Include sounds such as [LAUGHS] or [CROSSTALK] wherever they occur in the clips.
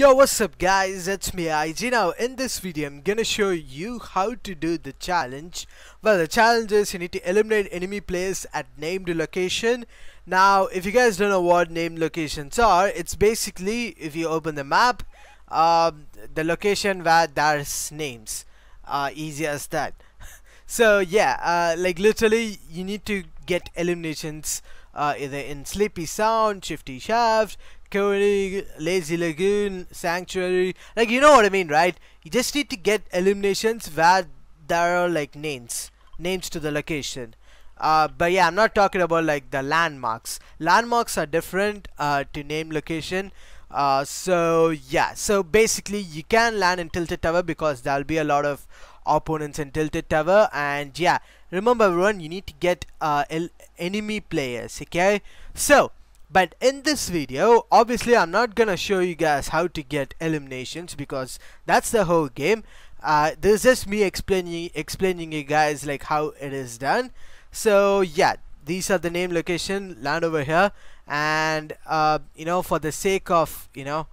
Yo what's up guys? It's me IG now in this video I'm gonna show you how to do the challenge. Well the challenge is you need to eliminate enemy players at named location. Now if you guys don't know what named locations are it's basically if you open the map um, the location where there's names. Uh, easy as that. [LAUGHS] So yeah uh, like literally you need to get eliminations uh, either in Sleepy Sound, Shifty Shaft, Cody, Lazy Lagoon, Sanctuary. Like you know what I mean, right? You just need to get eliminations where there are like names, names to the location. Uh, but yeah, I'm not talking about like the landmarks. Landmarks are different uh, to name location. Uh, so yeah, so basically you can land in Tilted Tower because there'll be a lot of opponents in Tilted Tower and yeah, remember everyone, you need to get uh, enemy players, okay? So but in this video obviously I'm not gonna show you guys how to get eliminations because that's the whole game. Uh, this is just me explaining explaining you guys like how it is done. So yeah these are the name location land over here. And uh, you know for the sake of you know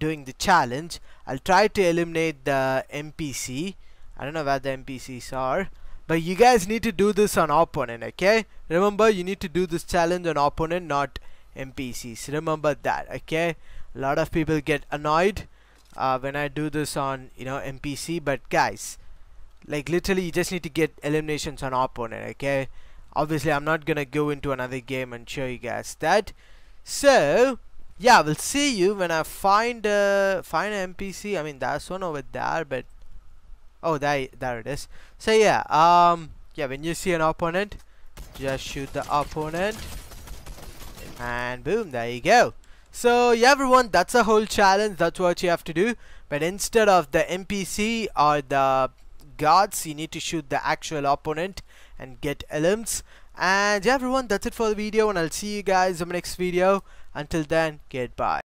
doing the challenge I'll try to eliminate the NPC I don't know where the NPCs are but you guys need to do this on opponent okay? Remember you need to do this challenge on opponent not NPCs remember that okay? A lot of people get annoyed uh, when I do this on you know NPC but guys like literally you just need to get eliminations on opponent okay? Obviously I'm not gonna go into another game and show you guys that. So yeah we'll see you when I find uh, find an NPC I mean that's one over there but oh there there it is. So yeah um yeah when you see an opponent just shoot the opponent and boom there you go. So yeah everyone that's a whole challenge. That's what you have to do. But instead of the NPC or the guards you need to shoot the actual opponent and get elims. And yeah everyone that's it for the video and I'll see you guys in the next video. Until then goodbye